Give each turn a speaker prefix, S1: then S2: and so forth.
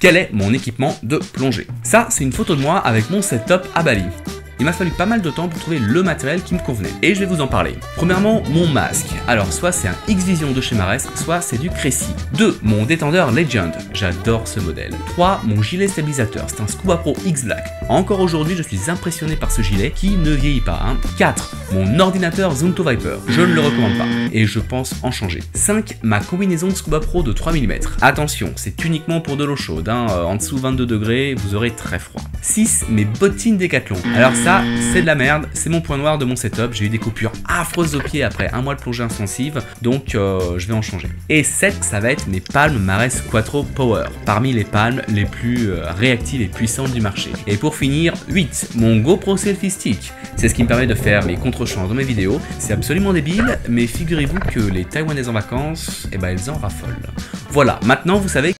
S1: Quel est mon équipement de plongée? Ça, c'est une photo de moi avec mon setup à Bali. Il m'a fallu pas mal de temps pour trouver le matériel qui me convenait, et je vais vous en parler. Premièrement, mon masque. Alors, soit c'est un X-Vision de chez Mares, soit c'est du Cressy. 2. Mon détendeur Legend. J'adore ce modèle. 3. Mon gilet stabilisateur. C'est un Scuba Pro X Black. Encore aujourd'hui, je suis impressionné par ce gilet qui ne vieillit pas. 4. Mon ordinateur Zoomto Viper. Je ne le recommande pas, et je pense en changer. 5. Ma combinaison Scuba Pro de 3 mm. Attention, c'est uniquement pour de l'eau chaude. Hein. En dessous 22 degrés, vous aurez très froid. 6. Mes bottines Decathlon. Alors ça, c'est de la merde, c'est mon point noir de mon setup, j'ai eu des coupures affreuses au pied après un mois de plongée intensive, donc euh, je vais en changer. Et 7, ça va être mes palmes Mares Quattro Power, parmi les palmes les plus euh, réactives et puissantes du marché. Et pour finir, 8, mon GoPro Selfie Stick. C'est ce qui me permet de faire dans mes vidéos. C'est absolument débile, mais figurez-vous que les Taïwanaises en vacances, eh ben elles en raffolent. Voilà, maintenant vous savez